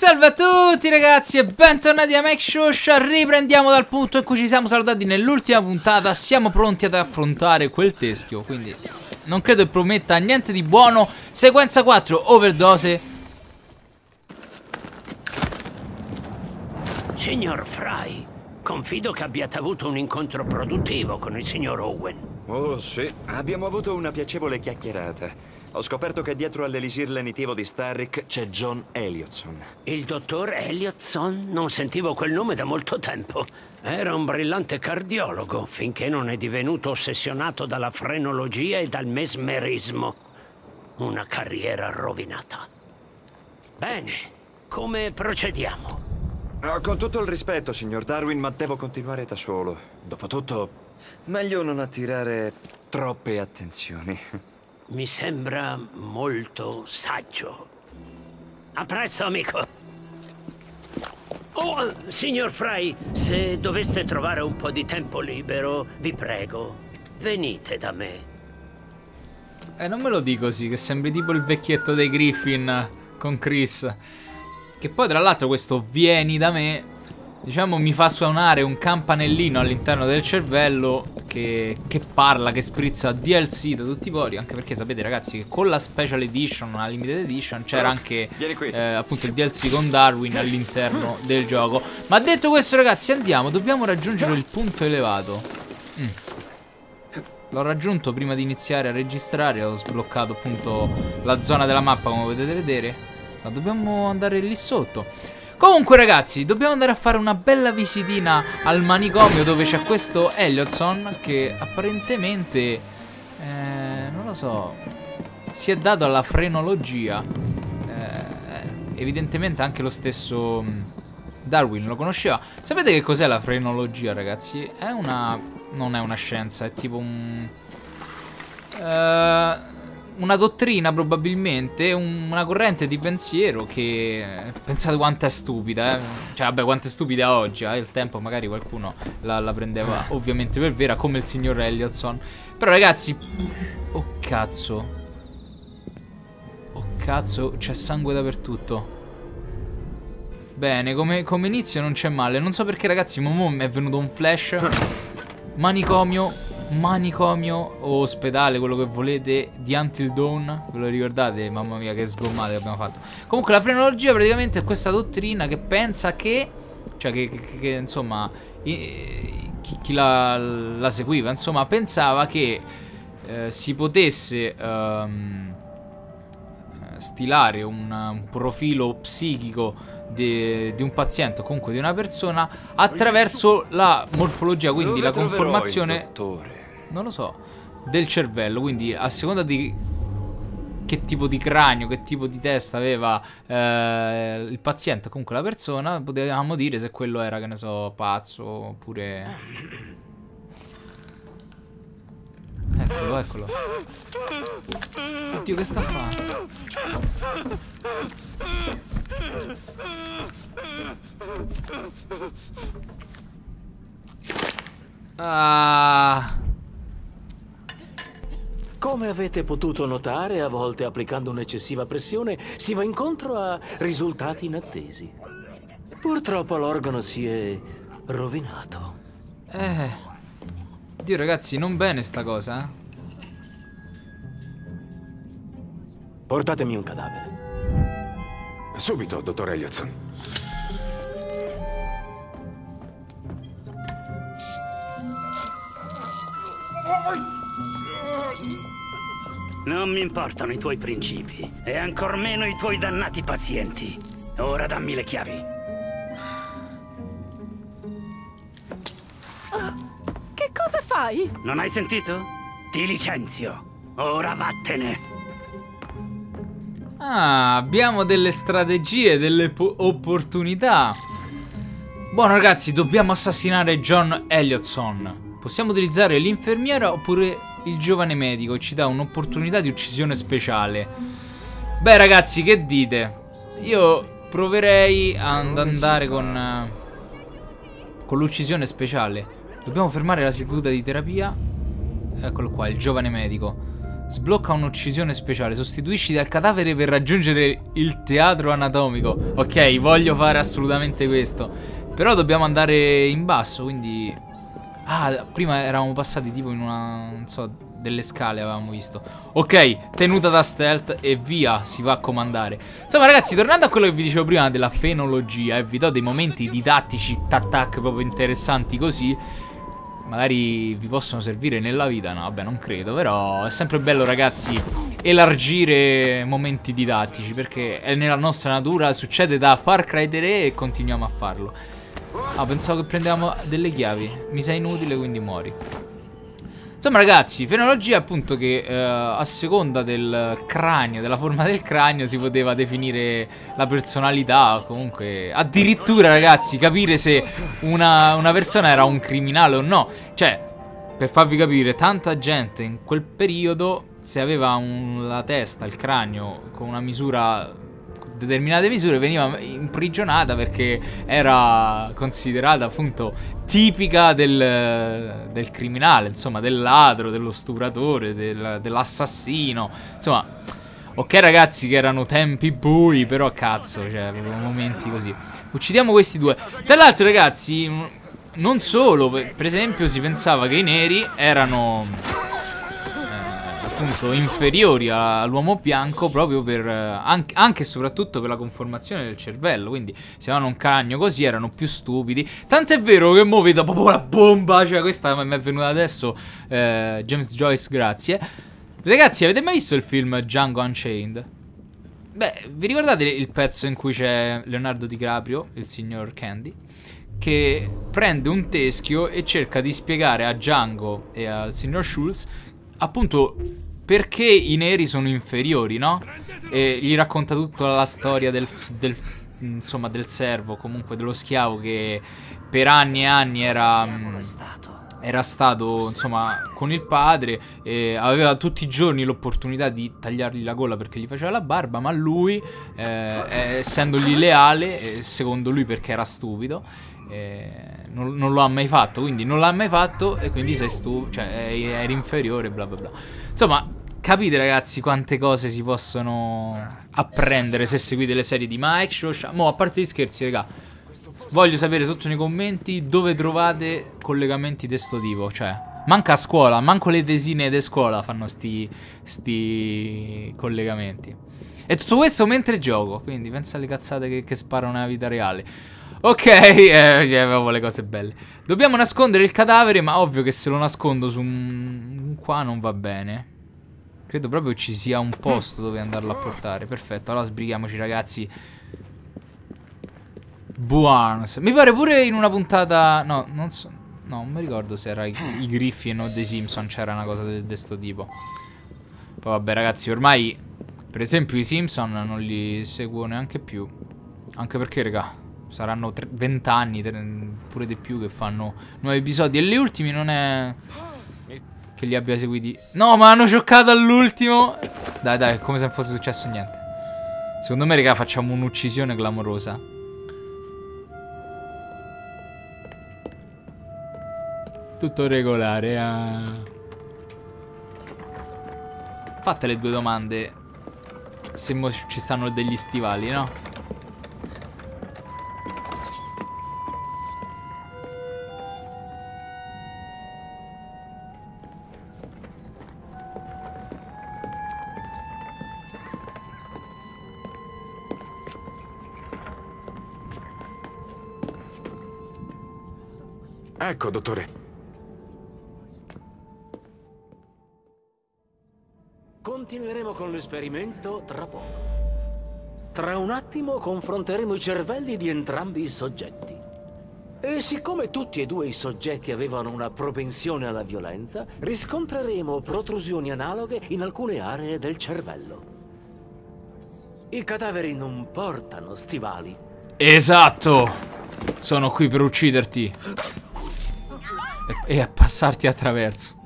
Salve a tutti ragazzi e bentornati a Make Shosha Riprendiamo dal punto in cui ci siamo salutati nell'ultima puntata Siamo pronti ad affrontare quel teschio Quindi non credo che prometta niente di buono Sequenza 4, overdose Signor Fry, confido che abbiate avuto un incontro produttivo con il signor Owen. Oh sì, abbiamo avuto una piacevole chiacchierata. Ho scoperto che dietro all'elisir lenitivo di Starrick c'è John Elliotson. Il dottor Elliotson? Non sentivo quel nome da molto tempo. Era un brillante cardiologo finché non è divenuto ossessionato dalla frenologia e dal mesmerismo. Una carriera rovinata. Bene, come procediamo? Ah, con tutto il rispetto, signor Darwin, ma devo continuare da solo. Dopotutto, meglio non attirare troppe attenzioni. Mi sembra molto saggio. A presto, amico. Oh, signor Fry, se doveste trovare un po' di tempo libero, vi prego, venite da me. Eh non me lo dico così che sembri tipo il vecchietto dei Griffin con Chris Che poi tra l'altro questo vieni da me Diciamo mi fa suonare un campanellino all'interno del cervello che, che, parla, che sprizza DLC da tutti i pori Anche perché sapete ragazzi che con la Special Edition, la Limited Edition C'era anche eh, appunto il DLC con Darwin all'interno del gioco. Ma detto questo ragazzi andiamo, dobbiamo raggiungere il punto elevato. Mm. L'ho raggiunto prima di iniziare a registrare Ho sbloccato appunto la zona della mappa come potete vedere. Ma dobbiamo andare lì sotto Comunque ragazzi, dobbiamo andare a fare una bella visitina al manicomio dove c'è questo Elliotson che apparentemente, eh, non lo so, si è dato alla frenologia. Eh, evidentemente anche lo stesso mm, Darwin lo conosceva. Sapete che cos'è la frenologia ragazzi? È una... non è una scienza, è tipo un... Uh, una dottrina probabilmente, un, una corrente di pensiero che pensate quanto è stupida, eh? cioè vabbè quanto è stupida oggi, eh? il tempo magari qualcuno la, la, prendeva ovviamente per vera come il signor Elliotson, però ragazzi, oh cazzo, oh cazzo, c'è sangue dappertutto. Bene, come, come inizio non c'è male, non so perché ragazzi, ma mi è venuto un flash, manicomio, manicomio o ospedale, quello che volete, di Until Dawn. Ve lo ricordate? Mamma mia, che sgommate che abbiamo fatto. Comunque, la frenologia praticamente è questa dottrina che pensa che. Cioè, che, che, che insomma. chi, chi la, la, seguiva, insomma, pensava che eh, si potesse. Um, stilare un, un profilo psichico di, di, un paziente o comunque di una persona attraverso la morfologia, quindi la conformazione non lo so, del cervello. Quindi a seconda di che tipo di cranio, che tipo di testa aveva eh, il paziente, comunque la persona, potevamo dire se quello era, che ne so, pazzo oppure... Eccolo, eccolo. Oddio, che sta a fare? Ah... Come avete potuto notare, a volte applicando un'eccessiva pressione si va incontro a risultati inattesi. Purtroppo l'organo si è rovinato. Eh. Dio ragazzi, non bene sta cosa. Eh? Portatemi un cadavere. Subito, dottor Elliotson. Non mi importano i tuoi principi e ancor meno i tuoi dannati pazienti. Ora dammi le chiavi. Uh, che cosa fai? Non hai sentito? Ti licenzio. Ora vattene. Ah, abbiamo delle strategie, delle opportunità. Buono ragazzi, dobbiamo assassinare John Elliotson. Possiamo utilizzare l'infermiera oppure il giovane medico ci dà un'opportunità di uccisione speciale. Beh ragazzi, che dite? Io proverei ad andare con, con l'uccisione speciale. Dobbiamo fermare la seduta di terapia. Eccolo qua, il giovane medico. Sblocca un'uccisione speciale. Sostituisci dal cadavere per raggiungere il teatro anatomico. Ok, voglio fare assolutamente questo. Però dobbiamo andare in basso, quindi... Ah, prima eravamo passati tipo in una... non so, delle scale avevamo visto. Ok, tenuta da stealth e via, si va a comandare. Insomma ragazzi, tornando a quello che vi dicevo prima della fenologia, e vi do dei momenti didattici, tac proprio interessanti così magari vi possono servire nella vita, no, vabbè, non credo, però è sempre bello, ragazzi, elargire momenti didattici, perché è nella nostra natura, succede da Far Cry 3 e continuiamo a farlo. Ah, pensavo che prendevamo delle chiavi, mi sei inutile, quindi muori. Insomma ragazzi, fenologia appunto che eh, a seconda del cranio, della forma del cranio si poteva definire la personalità comunque addirittura ragazzi capire se una, una persona era un criminale o no. Cioè, per farvi capire, tanta gente in quel periodo se aveva un, la testa, il cranio con una misura determinate misure veniva imprigionata perché era considerata appunto tipica del, del criminale, insomma del ladro, dello stupratore, del, dell'assassino, insomma... Ok ragazzi che erano tempi bui Però cazzo cioè momenti così. Uccidiamo questi due. Tra l'altro ragazzi Non solo. Per esempio si pensava che i neri erano appunto inferiori all'uomo bianco proprio per anche, anche, e soprattutto per la conformazione del cervello. Quindi se avevano un cranio così erano più stupidi. Tant'è vero che mo vedo proprio la bomba. Cioè, questa mi è venuta adesso. Eh, James Joyce, grazie. Ragazzi, avete mai visto il film Django Unchained? Beh, vi ricordate il pezzo in cui c'è Leonardo DiCaprio, il signor Candy? Che prende un teschio e cerca di spiegare a Django e al signor Schultz appunto perché i neri sono inferiori, no? E gli racconta tutta la storia del, del, insomma, del servo, comunque dello schiavo che per anni e anni era... Mm, era stato insomma con il padre e aveva tutti i giorni l'opportunità di tagliargli la gola perché gli faceva la barba ma lui eh, essendogli leale secondo lui perché era stupido eh, non, non, lo ha mai fatto quindi non l'ha mai fatto e quindi sei stupido cioè eri inferiore bla bla bla insomma Capite ragazzi quante cose si possono apprendere se seguite le serie di Mike, Shosha Mo a parte gli scherzi raga Voglio sapere sotto nei commenti dove trovate collegamenti di questo tipo Cioè manca a scuola, manco le tesine di scuola fanno sti, sti collegamenti. E tutto questo mentre gioco Quindi pensa alle cazzate che, che sparano nella vita reale. Ok, eh, avevo le cose belle. Dobbiamo nascondere il cadavere ma ovvio che se lo nascondo su un... qua non va bene Credo proprio ci sia un posto dove andarlo a portare. Perfetto, allora sbrighiamoci ragazzi. Buons. Mi pare pure in una puntata... No, non so... No, non mi ricordo se era i, i Griffin o dei Simpson c'era una cosa di questo tipo. Poi vabbè ragazzi, ormai... Per esempio i Simpson non li seguo neanche più. Anche perché, raga, saranno 20 anni, pure di più, che fanno nuovi episodi. E gli ultimi non è che li abbia seguiti. No, ma hanno cioccato all'ultimo. Dai, dai, come se non fosse successo niente. Secondo me, raga, facciamo un'uccisione clamorosa. Tutto regolare. Ah. Fatte le due domande. Se ci stanno degli stivali, no? Ecco, dottore. Continueremo con l'esperimento tra poco. Tra un attimo confronteremo i cervelli di entrambi i soggetti. E siccome tutti e due i soggetti avevano una propensione alla violenza, riscontreremo protrusioni analoghe in alcune aree del cervello. I cadaveri non portano stivali. Esatto! Sono qui per ucciderti e, e a passarti attraverso.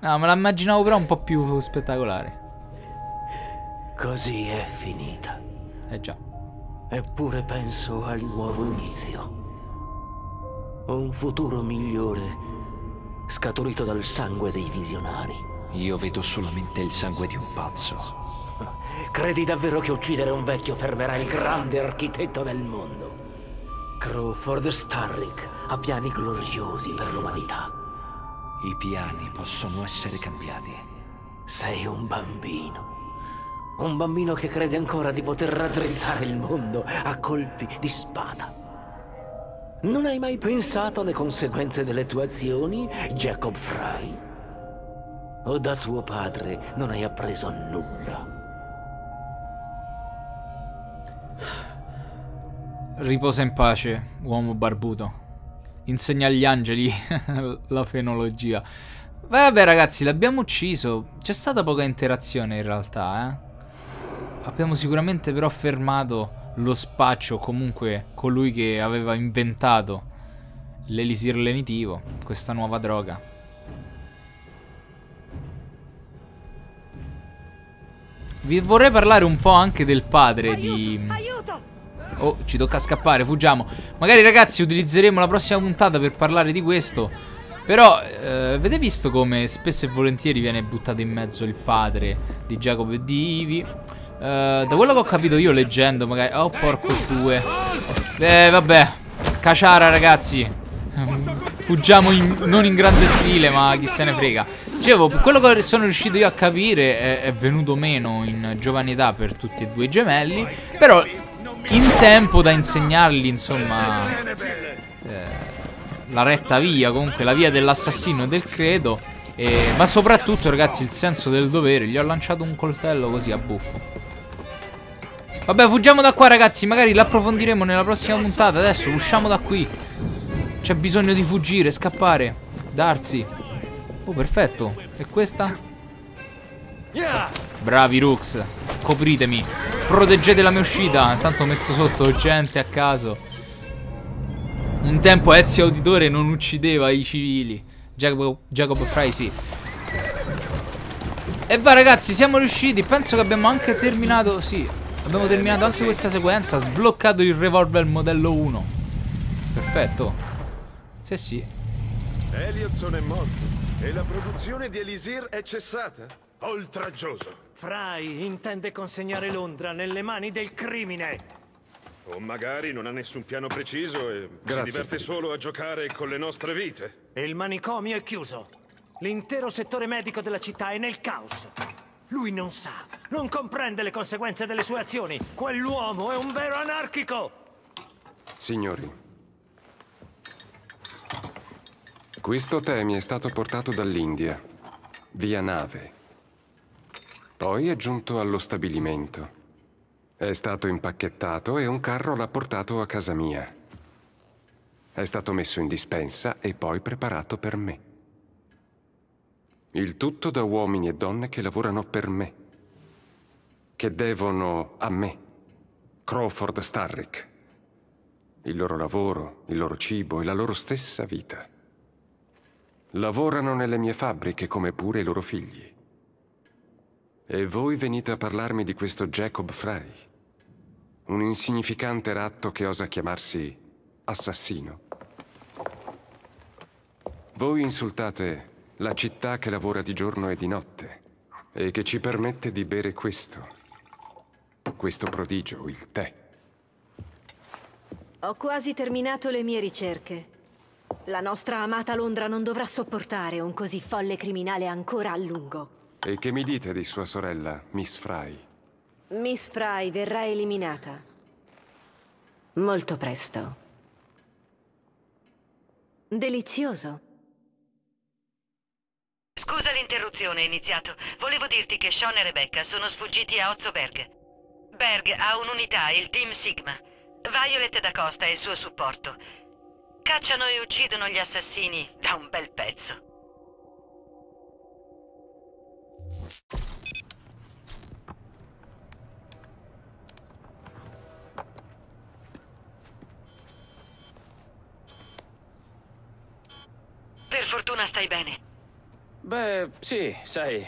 No, me la immaginavo però un po' più spettacolare. Così è finita. Eh già. Eppure penso al nuovo inizio. Un futuro migliore, scaturito dal sangue dei visionari. Io vedo solamente il sangue di un pazzo. Credi davvero che uccidere un vecchio fermerà il grande architetto del mondo? Crawford Starrick ha piani gloriosi per l'umanità. I piani possono essere cambiati. Sei un bambino. Un bambino che crede ancora di poter raddrizzare il mondo a colpi di spada. Non hai mai pensato alle conseguenze delle tue azioni, Jacob Fry? O da tuo padre non hai appreso nulla? Riposa in pace, uomo barbuto. Insegna agli angeli la fenologia. Vabbè ragazzi, l'abbiamo ucciso. C'è stata poca interazione in realtà, eh. Abbiamo sicuramente però fermato lo spaccio, comunque colui che aveva inventato l'elisir lenitivo, questa nuova droga. Vi vorrei parlare un po' anche del padre Aiuto, di... Aiuto! Oh, ci tocca scappare, fuggiamo. Magari ragazzi utilizzeremo la prossima puntata per parlare di questo. Però, eh, avete visto come spesso e volentieri viene buttato in mezzo il padre di Jacob e di Ivi? Eh, da quello che ho capito io leggendo, magari... Oh, porco due. Eh, vabbè. Caciara, ragazzi. Fuggiamo in- non in grande stile, ma chi se ne frega. Dicevo, quello che sono riuscito io a capire è, è venuto meno in giovane età per tutti e due i gemelli. Però in tempo da insegnargli, insomma, eh, la retta via, comunque la via dell'assassino e del credo. E, ma soprattutto, ragazzi, il senso del dovere. Gli ho lanciato un coltello così a buffo. Vabbè, fuggiamo da qua, ragazzi. Magari l'approfondiremo nella prossima puntata. Adesso usciamo da qui. C'è bisogno di fuggire, scappare. Darsi. Oh, perfetto. E questa? Bravi, Rux. Copritemi. Proteggete la mia uscita. Intanto metto sotto gente a caso. Un tempo Ezio Auditore non uccideva i civili. Jacob, Jacob Fry sì. E va ragazzi, siamo riusciti. Penso che abbiamo anche terminato. Sì, abbiamo terminato anche questa sequenza. Sbloccato il revolver modello 1. Perfetto. Sì, sì. Elliotson è morto e la produzione di Elisir è cessata. Oltraggioso. Fry intende consegnare Londra nelle mani del crimine. O magari non ha nessun piano preciso e si Grazie, diverte Filippo. solo a giocare con le nostre vite. Il manicomio è chiuso. L'intero settore medico della città è nel caos. Lui non sa, non comprende le conseguenze delle sue azioni. Quell'uomo è un vero anarchico. Signori, questo tè mi è stato portato dall'India, via nave. Poi è giunto allo stabilimento. È stato impacchettato e un carro l'ha portato a casa mia. È stato messo in dispensa e poi preparato per me. Il tutto da uomini e donne che lavorano per me, che devono a me, Crawford Starrick, il loro lavoro, il loro cibo e la loro stessa vita. Lavorano nelle mie fabbriche come pure i loro figli. E voi venite a parlarmi di questo Jacob Fry, un insignificante ratto che osa chiamarsi assassino. Voi insultate la città che lavora di giorno e di notte e che ci permette di bere questo, questo prodigio, il tè. Ho quasi terminato le mie ricerche. La nostra amata Londra non dovrà sopportare un così folle criminale ancora a lungo. E che mi dite di sua sorella, Miss Fry? Miss Fry verrà eliminata. Molto presto. Delizioso. Scusa l'interruzione, iniziato. Volevo dirti che Sean e Rebecca sono sfuggiti a Ozzoberg. Berg ha un'unità, il Team Sigma. Violet da Costa e il suo supporto. Cacciano e uccidono gli assassini da un bel pezzo. Per fortuna stai bene. Beh, sì, sai,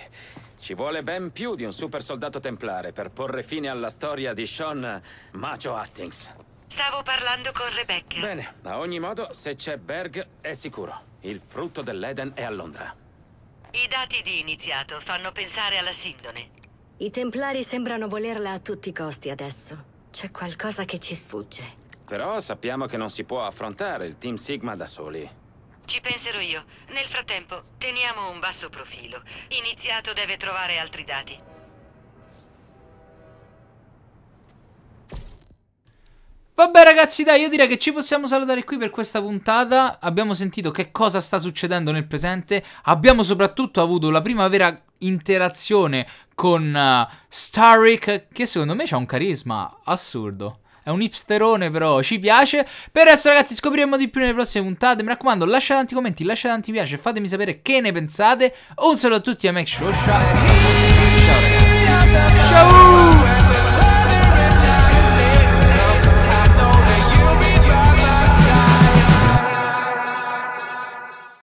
ci vuole ben più di un super soldato templare per porre fine alla storia di Sean Macho Hastings. Stavo parlando con Rebecca. Bene, a ogni modo, se c'è Berg, è sicuro. Il frutto dell'Eden è a Londra. I dati di iniziato fanno pensare alla Sindone. I Templari sembrano volerla a tutti i costi adesso. C'è qualcosa che ci sfugge. Però sappiamo che non si può affrontare il Team Sigma da soli. Ci penserò io. Nel frattempo, teniamo un basso profilo. Iniziato deve trovare altri dati. Vabbè ragazzi dai io direi che ci possiamo salutare qui per questa puntata. Abbiamo sentito che cosa sta succedendo nel presente. Abbiamo soprattutto avuto la prima vera interazione con uh, Starrick Che secondo me ha un carisma assurdo. È un hipsterone però ci piace. Per adesso ragazzi scopriremo di più nelle prossime puntate. Mi raccomando lasciate tanti commenti, lasciate tanti piace Fatemi sapere che ne pensate. Un saluto a tutti a Max Shosha Ciao ragazzi. Ciao